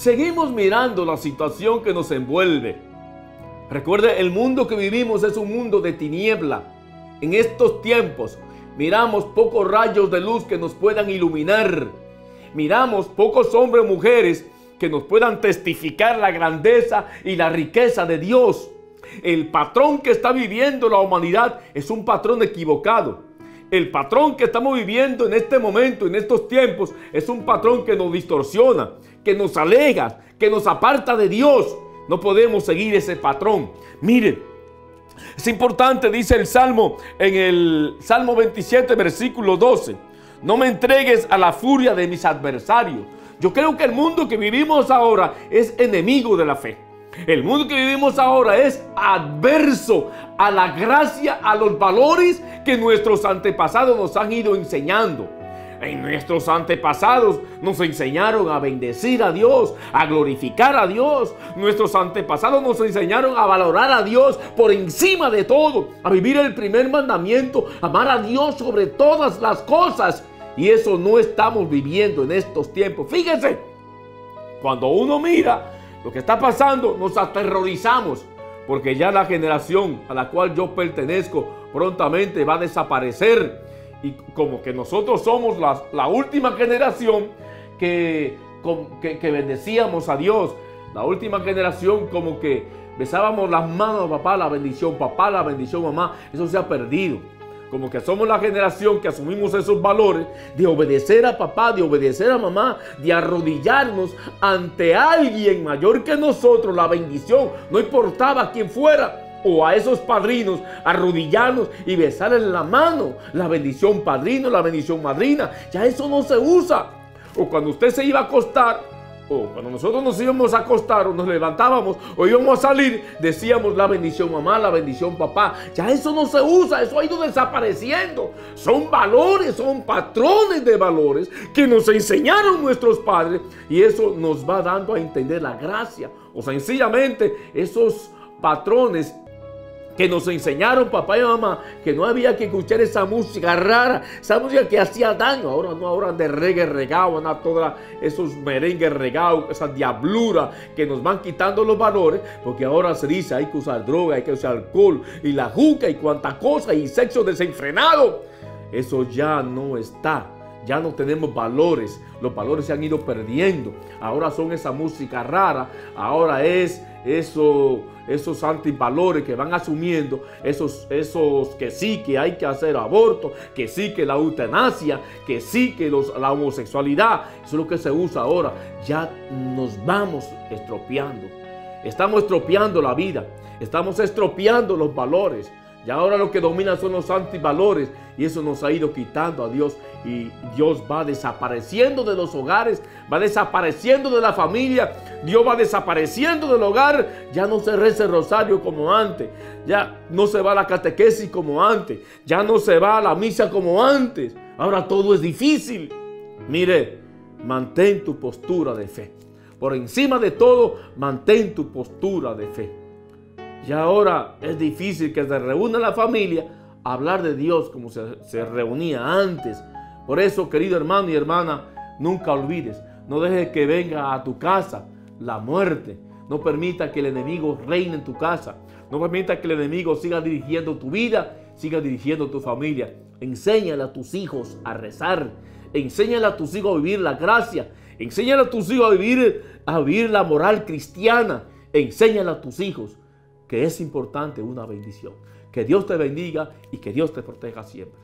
Seguimos mirando la situación que nos envuelve. Recuerde, el mundo que vivimos es un mundo de tiniebla. En estos tiempos miramos pocos rayos de luz que nos puedan iluminar. Miramos pocos hombres o mujeres que nos puedan testificar la grandeza y la riqueza de Dios. El patrón que está viviendo la humanidad es un patrón equivocado. El patrón que estamos viviendo en este momento, en estos tiempos, es un patrón que nos distorsiona, que nos alega, que nos aparta de Dios. No podemos seguir ese patrón. Miren, es importante, dice el Salmo en el Salmo 27, versículo 12. No me entregues a la furia de mis adversarios. Yo creo que el mundo que vivimos ahora es enemigo de la fe. El mundo que vivimos ahora es adverso a la gracia, a los valores que nuestros antepasados nos han ido enseñando. En nuestros antepasados nos enseñaron a bendecir a Dios, a glorificar a Dios. Nuestros antepasados nos enseñaron a valorar a Dios por encima de todo, a vivir el primer mandamiento, amar a Dios sobre todas las cosas. Y eso no estamos viviendo en estos tiempos. Fíjense, cuando uno mira lo que está pasando, nos aterrorizamos, porque ya la generación a la cual yo pertenezco prontamente va a desaparecer. Y como que nosotros somos la, última generación que, que, que bendecíamos a Dios, la última generación como que besábamos las manos, papá, la bendición, papá, la bendición, mamá, eso se ha perdido como que somos la generación que asumimos esos valores de obedecer a papá, de obedecer a mamá, de arrodillarnos ante alguien mayor que nosotros, la bendición, no importaba quién fuera. O a esos padrinos, arrodillarnos y besarles la mano, la bendición padrino, la bendición madrina. Ya eso no se usa. O cuando usted se iba a acostar, o cuando nosotros nos íbamos a acostar o nos levantábamos o íbamos a salir, decíamos la bendición mamá, la bendición papá. Ya eso no se usa, eso ha ido desapareciendo. Son valores, son patrones de valores que nos enseñaron nuestros padres y eso nos va dando a entender la gracia. O sencillamente esos patrones que nos enseñaron papá y mamá que no había que escuchar esa música rara, esa música que hacía daño. Ahora no, ahora de reggae regado, a todos esos merengues regados, esa diablura que nos van quitando los valores, porque ahora se dice hay que usar droga, hay que usar alcohol y la juca y cuanta cosa y sexo desenfrenado. Eso ya no está. Ya no tenemos valores, los valores se han ido perdiendo. Ahora son esa música rara, ahora es eso, esos antivalores que van asumiendo, esos, esos que sí que hay que hacer aborto, que sí que la eutanasia, que sí que la homosexualidad, eso es lo que se usa ahora. Ya nos vamos estropeando. Estamos estropeando la vida, estamos estropeando los valores. Y ahora lo que domina son los antivalores y eso nos ha ido quitando a Dios y Dios va desapareciendo de los hogares, va desapareciendo de la familia, Dios va desapareciendo del hogar, ya no se reza el rosario como antes, ya no se va a la catequesis como antes, ya no se va a la misa como antes, ahora todo es difícil. Mire, mantén tu postura de fe. Por encima de todo, mantén tu postura de fe. Y ahora es difícil que se reúna la familia a hablar de Dios como se, reunía antes. Por eso, querido hermano y hermana, nunca olvides, no dejes que venga a tu casa la muerte. No permita que el enemigo reine en tu casa. No permita que el enemigo siga dirigiendo tu vida, siga dirigiendo tu familia. Enséñale a tus hijos a rezar. Enséñale a tus hijos a vivir la gracia. Enséñale a tus hijos a vivir, a vivir la moral cristiana. Enséñale a tus hijos que es importante una bendición. Que Dios te bendiga y que Dios te proteja siempre.